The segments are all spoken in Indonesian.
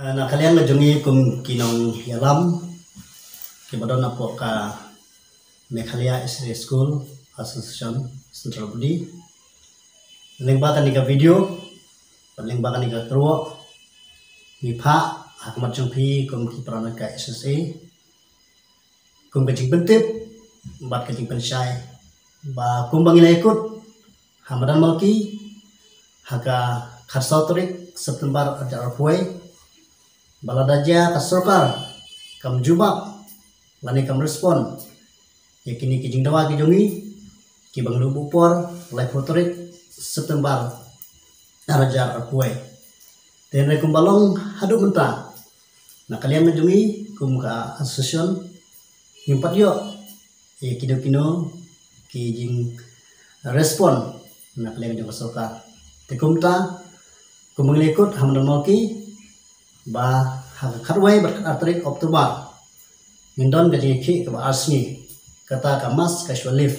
kalian ngejungi kum kinong yalam kibadon apo ka Meghalaya SD School Association Central Budi. Lingbakan ika video lingbakan ika truo. Mipa hakmat jumpi kum ki prana ka SSA kum kajing bentip bat kajing pensyai ba kum bangina ikut hamadan malki haka kharsautorik September ada arpuai baladaja kasorkar kam jubak lani kam respon. Ya kini kijing dawa ki jongi ki bang lubu por lai fotorik September arajar arpuai dan kum balong hadu menta na kalian menjungi kum ka himpat yo. Ya kino kino kijing respon. Na kalian jong kasorkar tekumta kumenglikut hamdan malki ba kharwai ber atrik oktober. Mindon gaji ki ke asni kata kamas ka shwalif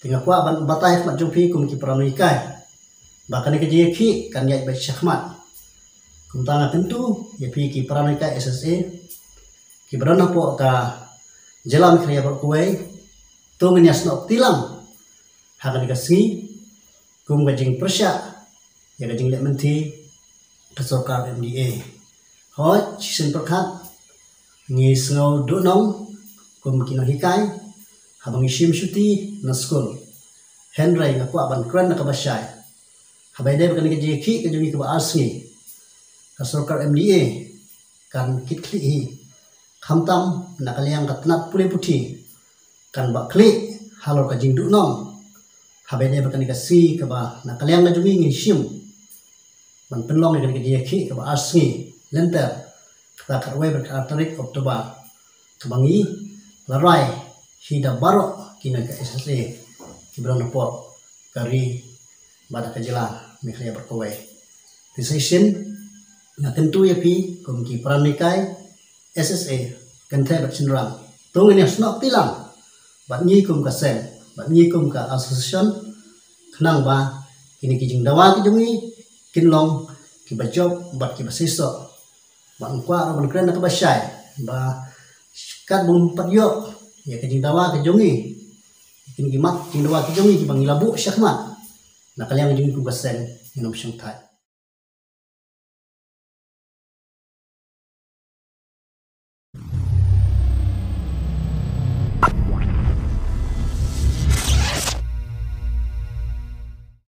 tinga kwa ban batai mat jumpi kum ki pranikai bahkan ke ji ki kan ya ba syahmat kum tanga tentu ya pi ki pranikai SSA ki berana po ka jalan kriya ber kuai. Tu ngenias nok tilam. Hakan ka singi kum gajing persya ya gajing lek menti kesokar MDA. Hoi, chisin perkat, ngi sngau do nong, kum kino hikai, habang ishim shuti na school. Henry nga kwa ban kran na kabashay. Habay day bakan gaji ki kajungi kaba asngi. Kasokar MDA, kan kitli. Kamtam na kaliyang katnat puli puti. Kan bakli, halor kajing do nong. Habay day bakan si kaba na kaliyang kajungi ngi shim man penlong yang kerja ki ke asngi lenter kita kerwe berkatarik oktober. Kebangi larai hida baro kina ke SSA kibran po kari bada kejela mikhlaya berkowe decision na tentu ya pi kum ki pranikai SSA kente bercenderang tunggu ni snok tilang. Bat nyi kum ka sen bat nyi kum ka association kenang ba kini kijing dawa kijungi kinlong kiba job bat kiba siso. Bat kwa ban kren ka bashay ba kat bum pat yo ya ke jing dawa ke jongi. Kin gimat jing dawa ke jongi bang labu syahmat. Na kalyang jing ku basen inom syang thai